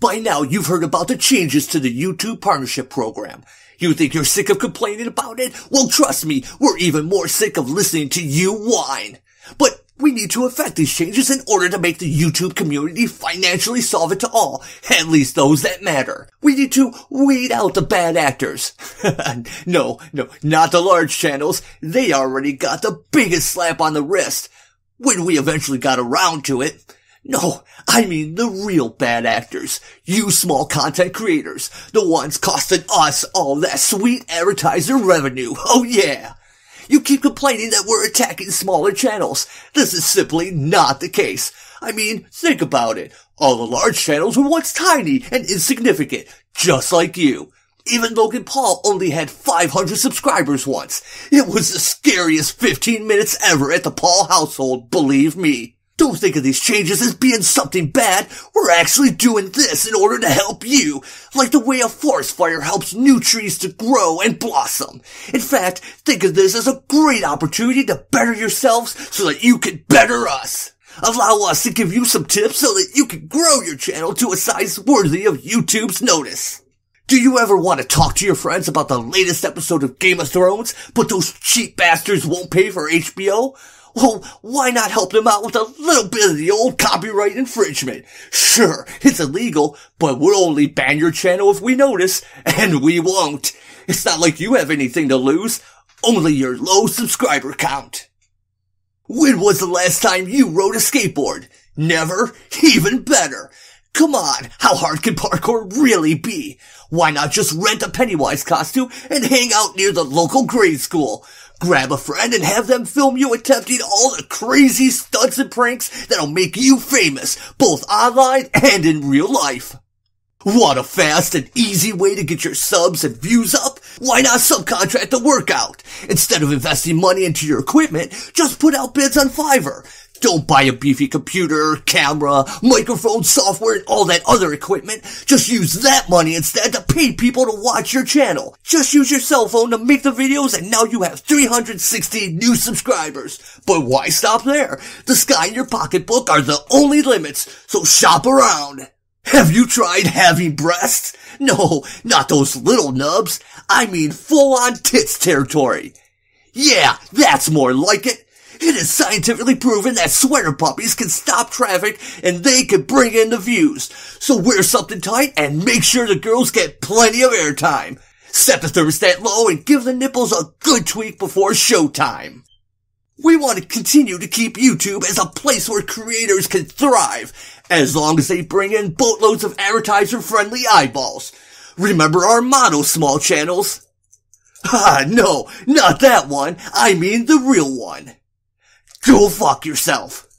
By now, you've heard about the changes to the YouTube Partnership Program. You think you're sick of complaining about it? Well, trust me, we're even more sick of listening to you whine. But we need to effect these changes in order to make the YouTube community financially solvent to all, at least those that matter. We need to weed out the bad actors. no, no, not the large channels. They already got the biggest slap on the wrist. When we eventually got around to it, no, I mean the real bad actors. You small content creators. The ones costing us all that sweet advertiser revenue. Oh yeah. You keep complaining that we're attacking smaller channels. This is simply not the case. I mean, think about it. All the large channels were once tiny and insignificant, just like you. Even Logan Paul only had 500 subscribers once. It was the scariest 15 minutes ever at the Paul household, believe me. Don't think of these changes as being something bad. We're actually doing this in order to help you, like the way a forest fire helps new trees to grow and blossom. In fact, think of this as a great opportunity to better yourselves so that you can better us. Allow us to give you some tips so that you can grow your channel to a size worthy of YouTube's notice. Do you ever want to talk to your friends about the latest episode of Game of Thrones, but those cheap bastards won't pay for HBO? Well, why not help them out with a little bit of the old copyright infringement? Sure, it's illegal, but we'll only ban your channel if we notice, and we won't. It's not like you have anything to lose, only your low subscriber count. When was the last time you rode a skateboard? Never? Even better. Come on, how hard can parkour really be? Why not just rent a Pennywise costume and hang out near the local grade school? Grab a friend and have them film you attempting all the crazy stunts and pranks that'll make you famous, both online and in real life. Want a fast and easy way to get your subs and views up? Why not subcontract the workout? Instead of investing money into your equipment, just put out bids on Fiverr. Don't buy a beefy computer, camera, microphone, software, and all that other equipment. Just use that money instead to pay people to watch your channel. Just use your cell phone to make the videos and now you have 360 new subscribers. But why stop there? The sky and your pocketbook are the only limits, so shop around. Have you tried having breasts? No, not those little nubs. I mean full on tits territory. Yeah, that's more like it. It is scientifically proven that sweater puppies can stop traffic and they can bring in the views. So wear something tight and make sure the girls get plenty of airtime. Set the thermostat low and give the nipples a good tweak before showtime. We want to continue to keep YouTube as a place where creators can thrive, as long as they bring in boatloads of advertiser-friendly eyeballs. Remember our motto, small channels? Ah, no, not that one. I mean the real one. Go fuck yourself.